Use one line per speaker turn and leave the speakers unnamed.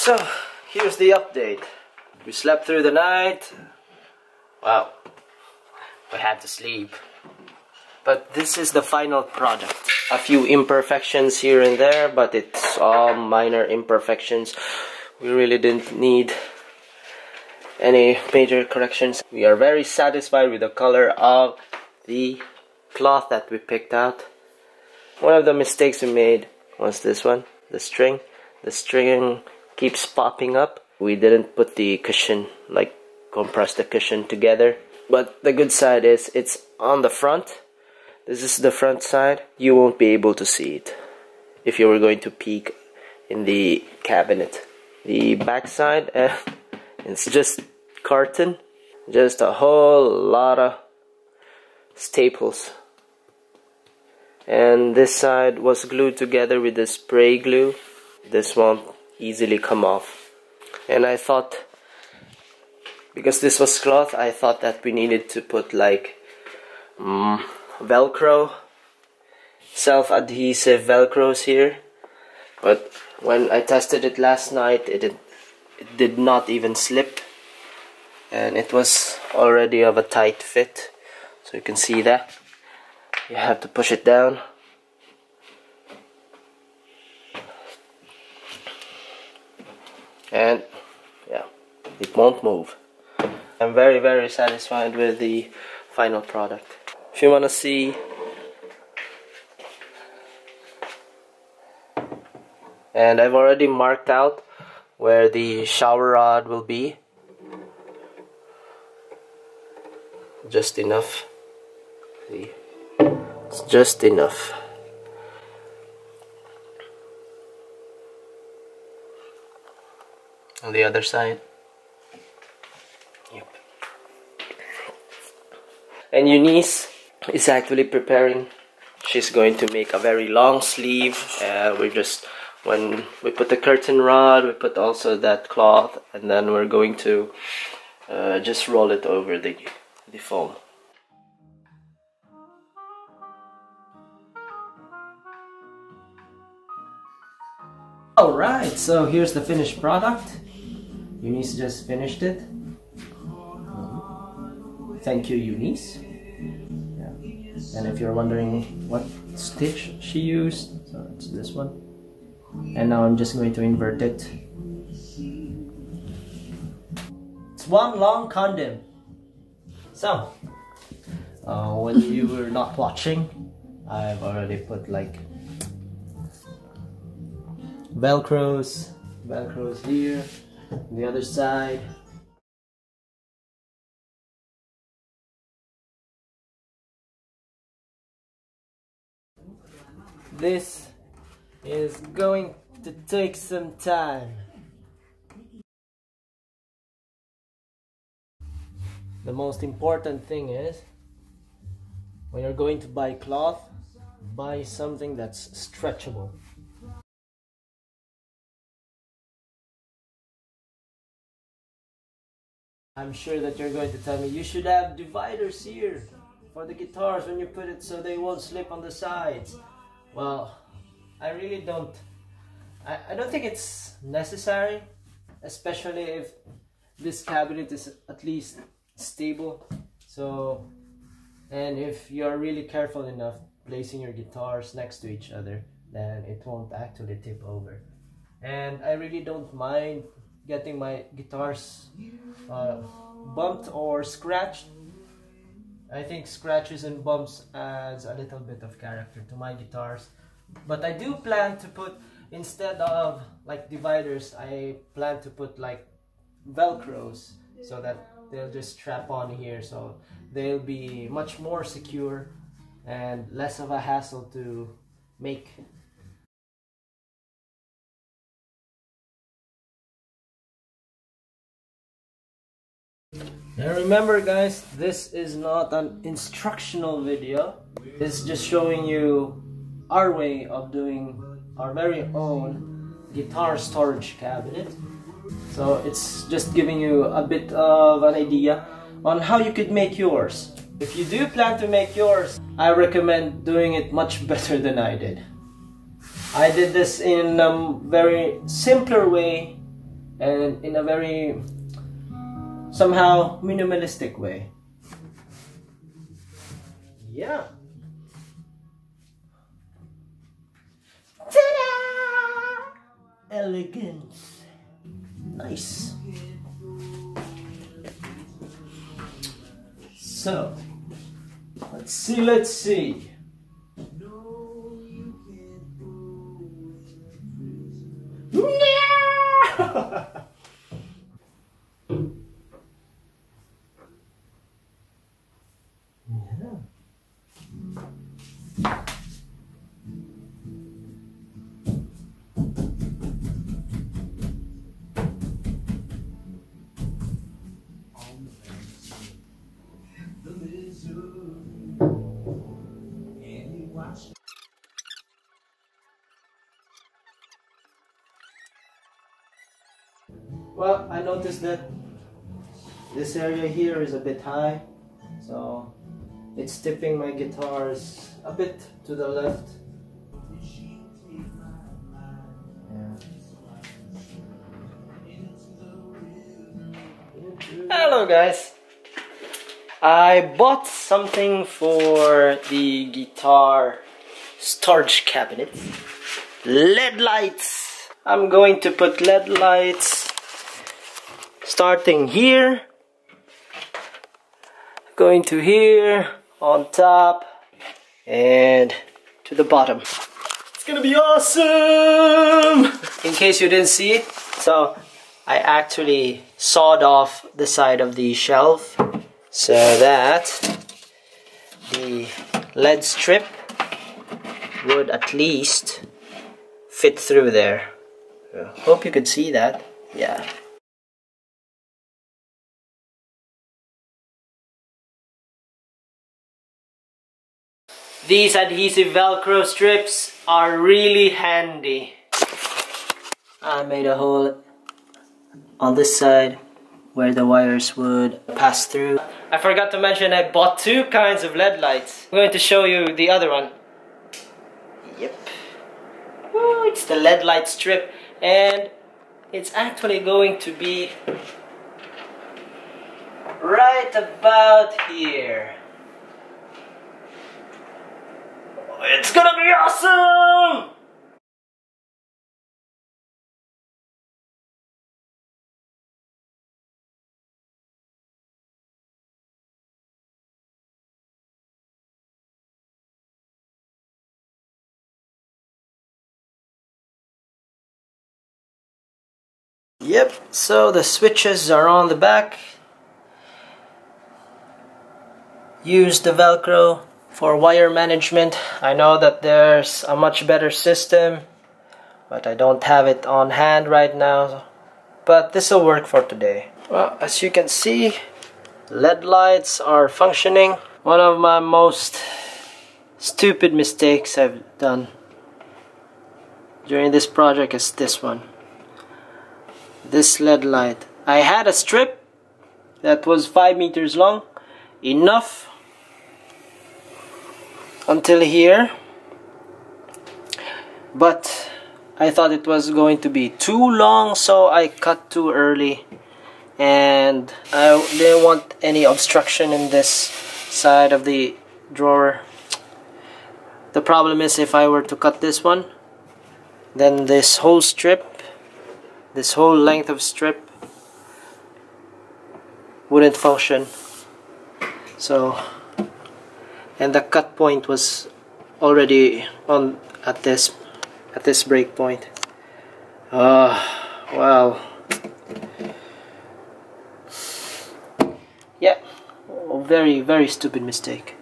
So, here's the update. We slept through the night. Wow. We had to sleep. But this is the final product. A few imperfections here and there, but it's all minor imperfections. We really didn't need any major corrections. We are very satisfied with the color of the cloth that we picked out. One of the mistakes we made was this one, the string. The string keeps popping up. We didn't put the cushion, like compress the cushion together. But the good side is it's on the front. This is the front side. You won't be able to see it if you were going to peek in the cabinet. The back side, uh, it's just carton. Just a whole lot of staples and this side was glued together with the spray glue this won't easily come off. And I thought because this was cloth I thought that we needed to put like um, velcro self-adhesive velcros here. But when I tested it last night it did, it did not even slip. And it was already of a tight fit. So you can see that. You have to push it down and yeah it won't move. I'm very very satisfied with the final product. If you want to see and I've already marked out where the shower rod will be. Just enough. See? It's just enough on the other side yep and Eunice is actually preparing she's going to make a very long sleeve uh, we're just when we put the curtain rod we put also that cloth and then we're going to uh, just roll it over the the foam. Alright, so here's the finished product. Eunice just finished it. Thank you, Eunice. Yeah. And if you're wondering what stitch she used, so it's this one. And now I'm just going to invert it. It's one long condom. So, uh, when you were not watching, I've already put like velcros, velcros here, the other side. This is going to take some time. the most important thing is when you're going to buy cloth buy something that's stretchable I'm sure that you're going to tell me you should have dividers here for the guitars when you put it so they won't slip on the sides. Well I really don't I, I don't think it's necessary especially if this cabinet is at least stable. So and if you're really careful enough placing your guitars next to each other then it won't actually tip over. And I really don't mind getting my guitars uh, bumped or scratched. I think scratches and bumps adds a little bit of character to my guitars. But I do plan to put instead of like dividers I plan to put like velcros so that they'll just strap on here. So they'll be much more secure and less of a hassle to make Now remember guys, this is not an instructional video. It's just showing you our way of doing our very own guitar storage cabinet. So it's just giving you a bit of an idea on how you could make yours. If you do plan to make yours, I recommend doing it much better than I did. I did this in a very simpler way and in a very somehow minimalistic way. Yeah. Ta-da! Elegance. Nice. So, let's see, let's see. Well, I noticed that this area here is a bit high, so it's tipping my guitars a bit to the left. Hello guys! I bought something for the guitar storage cabinet. LED lights! I'm going to put LED lights starting here going to here on top and to the bottom. It's gonna be awesome! In case you didn't see it so I actually sawed off the side of the shelf so that the LED strip would at least fit through there. Hope you could see that. Yeah These adhesive velcro strips are really handy. I made a hole on this side where the wires would pass through. I forgot to mention I bought two kinds of LED lights. I'm going to show you the other one. Yep. Ooh, it's the LED light strip and it's actually going to be right about here. It's gonna be awesome! Yep, so the switches are on the back. Use the Velcro for wire management I know that there's a much better system but I don't have it on hand right now. But this will work for today. Well as you can see LED lights are functioning. One of my most stupid mistakes I've done during this project is this one. This LED light. I had a strip that was 5 meters long enough until here. But I thought it was going to be too long so I cut too early. And I didn't want any obstruction in this side of the drawer. The problem is if I were to cut this one then this whole strip this whole length of strip wouldn't function. So and the cut point was already on at this at this break point. Uh, wow yeah. Very very stupid mistake